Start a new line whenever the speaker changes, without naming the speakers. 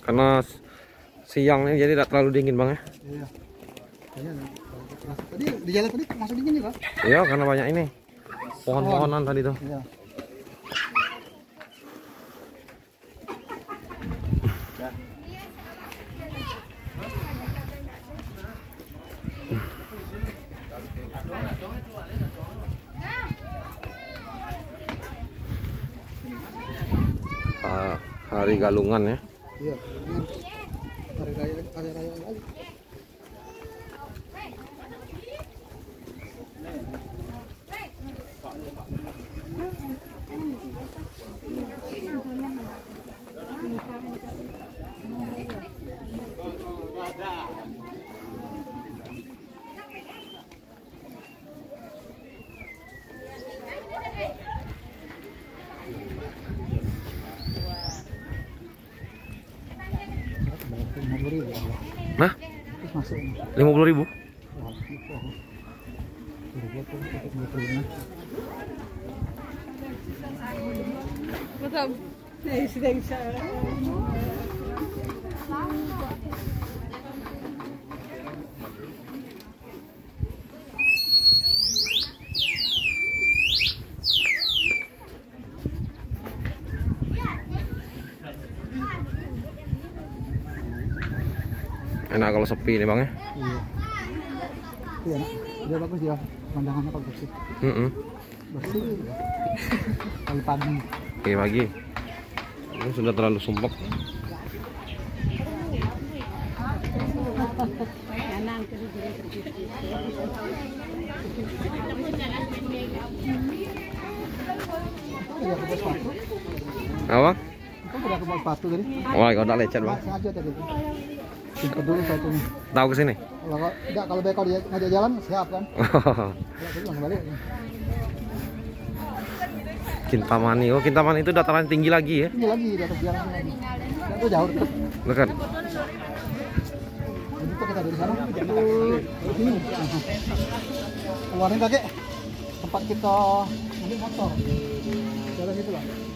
Karena siang nih jadi tidak terlalu dingin bang ya.
Iya. Ada- tadi di jalan tadi masuk dingin juga.
Iya karena banyak ini pohon-pohonan tadi tuh.
Iya.
Ah, hari galungan ya.
Iya. Ini Hari raya hari raya lagi. Lima puluh ribu.
Nah, lima puluh ribu.
Wah,
Enak kalau sepi nih bang ya.
Iya. Iya, dia bagus dia. Pemandangannya kalau bersih.
Mm-mm.
Bersih. Kali pagi.
Oke pagi. Ini sudah terlalu sumpek. Apa? Wah, kau tak lecet bang. Tahu ke sini?
Kalau enggak kalau dia ngajak jalan siap kan. Kalau balik.
Kintamani. Oh, Kintamani itu dataran tinggi lagi ya?
Ini lagi di atas jalan ini lagi. Itu jauh dekat.
Dekat.
Jadi tuh kita dari sana sini. Keluarin kakek tempat kita ambil motor. Jalan itu lah.